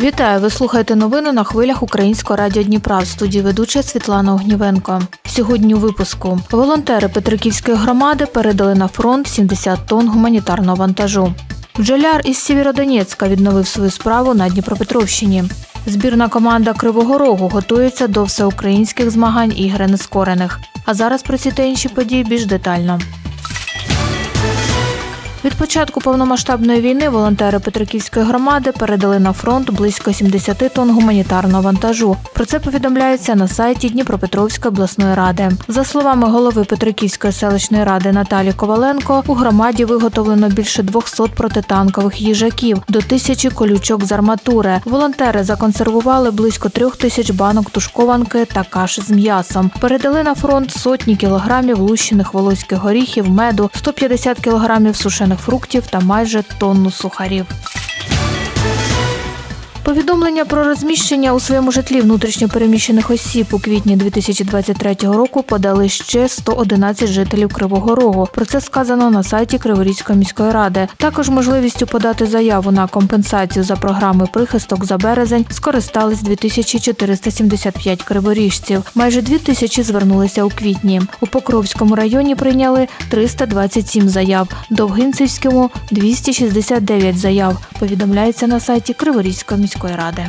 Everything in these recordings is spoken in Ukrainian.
Вітаю! Ви слухаєте новини на хвилях Українського радіо Дніпра в студії ведуча Світлана Огнівенко. Сьогодні у випуску волонтери Петриківської громади передали на фронт 70 тонн гуманітарного вантажу. Бджоляр із Сєвєродонецька відновив свою справу на Дніпропетровщині. Збірна команда Кривого Рогу готується до всеукраїнських змагань ігри нескорених. А зараз про ці та інші події більш детально. Від початку повномасштабної війни волонтери Петриківської громади передали на фронт близько 70 тонн гуманітарного вантажу. Про це повідомляється на сайті Дніпропетровської обласної ради. За словами голови Петриківської селищної ради Наталі Коваленко, у громаді виготовлено більше 200 протитанкових їжаків, до тисячі колючок з арматури. Волонтери законсервували близько трьох тисяч банок тушкованки та каш з м'ясом. Передали на фронт сотні кілограмів лущених волоських горіхів, меду, 150 кілограмів сушених фруктів та майже тонну сухарів. Повідомлення про розміщення у своєму житлі внутрішньопереміщених осіб у квітні 2023 року подали ще 111 жителів Кривого Рогу. Про це сказано на сайті Криворізької міської ради. Також можливістю подати заяву на компенсацію за програми прихисток за березень скористались 2475 криворіжців. Майже 2 тисячі звернулися у квітні. У Покровському районі прийняли 327 заяв, Довгинцівському 269 заяв. Повідомляється на сайті Криворізької міської ради.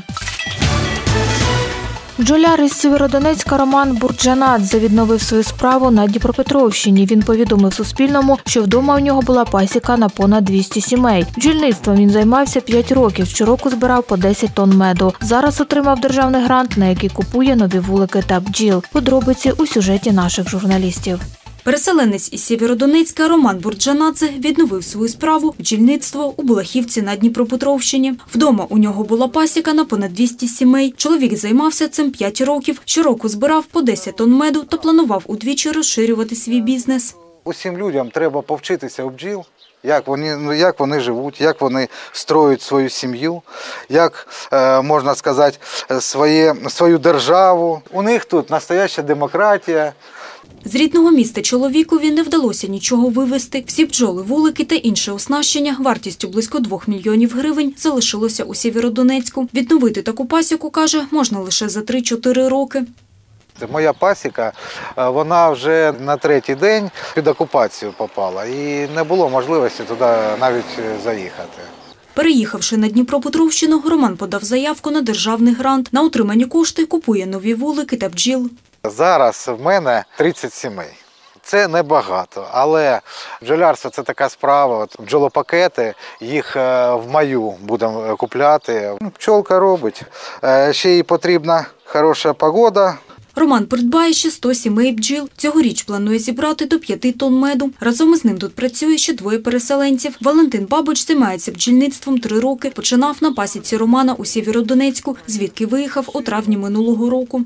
Бджоляр із Сєвєродонецька Роман Бурджанадзе відновив свою справу на Дніпропетровщині. Він повідомив Суспільному, що вдома у нього була пасіка на понад 200 сімей. Бджільництвом він займався 5 років. Щороку збирав по 10 тонн меду. Зараз отримав державний грант, на який купує нові вулики та бджіл. Подробиці у сюжеті наших журналістів. Переселенець із Сєвєродонецька Роман Бурджанадзе відновив свою справу бджільництво у Булахівці на Дніпропетровщині. Вдома у нього була пасіка на понад 200 сімей. Чоловік займався цим 5 років. Щороку збирав по 10 тонн меду та планував удвічі розширювати свій бізнес. Усім людям треба повчитися у бджіл, як вони, ну, як вони живуть, як вони строють свою сім'ю, як е, можна сказати, своє, свою державу. У них тут настояща демократія. З рідного міста чоловікові не вдалося нічого вивезти. Всі бджоли, вулики та інше оснащення вартістю близько 2 мільйонів гривень залишилося у Сєвєродонецьку. Відновити таку пасіку, каже, можна лише за 3-4 роки. Моя пасіка, е, вона вже на третій день під окупацію попала і не було можливості туди навіть е, заїхати. Переїхавши на Дніпропетровщину, Роман подав заявку на державний грант. На отримані кошти купує нові вулики та бджіл. Зараз в мене 30 сімей. Це небагато, але бджолярство це така справа. От бджолопакети, їх е, в маю будемо купляти. Пчолка робить. Е, Ще їй потрібна хороша погода. Роман придбає ще 100 сімей бджіл. Цьогоріч планує зібрати до 5 тонн меду. Разом із ним тут працює ще двоє переселенців. Валентин Бабич займається бджільництвом три роки. Починав на пасіці Романа у Сєвєродонецьку, звідки виїхав у травні минулого року.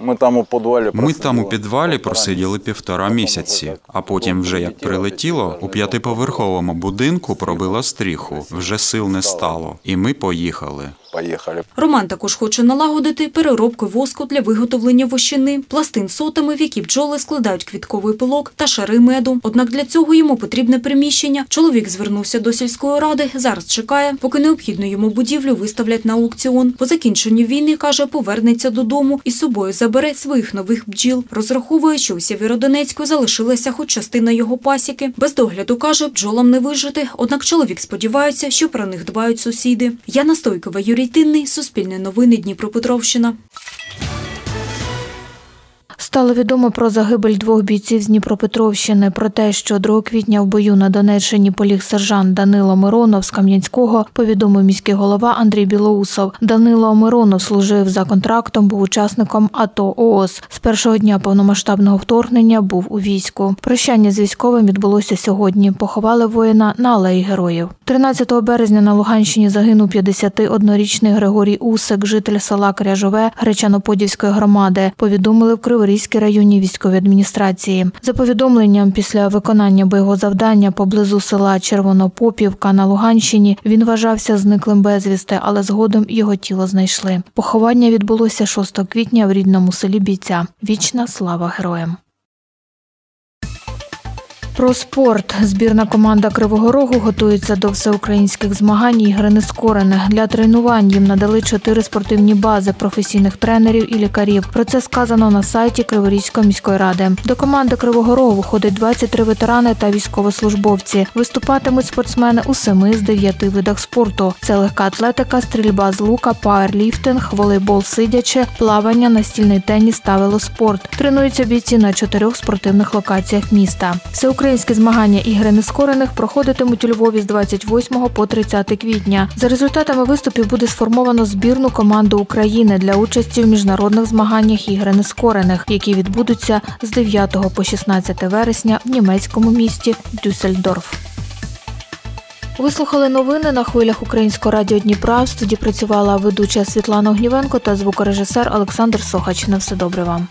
Ми там у підвалі Ми там у підвалі просиділи півтора місяці, а потім, вже як прилетіло, у п'ятиповерховому будинку пробило стріху. Вже сил не стало, і ми поїхали. Поїхали. Роман також хоче налагодити переробку воску для виготовлення вощини, пластин сотами, в які бджоли складають квітковий пилок та шари меду. Однак для цього йому потрібне приміщення. Чоловік звернувся до сільської ради. Зараз чекає, поки необхідну йому будівлю виставлять на аукціон. По закінченню війни каже, повернеться додому і з собою забере своїх нових бджіл. Розраховує, що у Сєвєродонецьку залишилася хоч частина його пасіки. Без догляду каже, бджолам не вижити. Однак чоловік сподівається, що про них дбають сусіди. Яна Стойкова, Юрій Тинний, Суспільне новини, Дніпропетровщина. Стало відомо про загибель двох бійців з Дніпропетровщини. Про те, що 2 квітня в бою на Донеччині поліг сержант Данило Миронов з Кам'янського, повідомив міський голова Андрій Білоусов. Данило Миронов служив за контрактом, був учасником АТО ООС. З першого дня повномасштабного вторгнення був у війську. Прощання з військовим відбулося сьогодні. Поховали воїна на алеї героїв. 13 березня на Луганщині загинув 51-річний Григорій Усик, житель села Кряжове Гречаноподільської громади. Повідомили в Криворізькій районній військовій адміністрації. За повідомленням, після виконання бойового завдання поблизу села Червонопопівка на Луганщині він вважався зниклим безвісти, але згодом його тіло знайшли. Поховання відбулося 6 квітня в рідному селі бійця. Вічна слава героям. Про спорт збірна команда Кривого Рогу готується до всеукраїнських змагань ігри нескорених. Для тренувань їм надали чотири спортивні бази професійних тренерів і лікарів. Про це сказано на сайті Криворізької міської ради. До команди Кривого Рогу входить 23 ветерани та військовослужбовці. Виступатимуть спортсмени у семи з дев'яти видах спорту: це легка атлетика, стрільба з лука, пауерліфтинг, волейбол сидячи, плавання, настільний теніс та велоспорт. Тренуються бійці на чотирьох спортивних локаціях міста. Всеукраїнські змагання ігри нескорених проходитимуть у Львові з 28 по 30 квітня. За результатами виступів буде сформовано збірну команду України для участі в міжнародних змаганнях ігри нескорених, які відбудуться з 9 по 16 вересня в німецькому місті Дюссельдорф. Ви слухали новини на хвилях Українського радіо Дніпра. В студії працювала ведуча Світлана Огнівенко та звукорежисер Олександр Сохач. На все добре вам.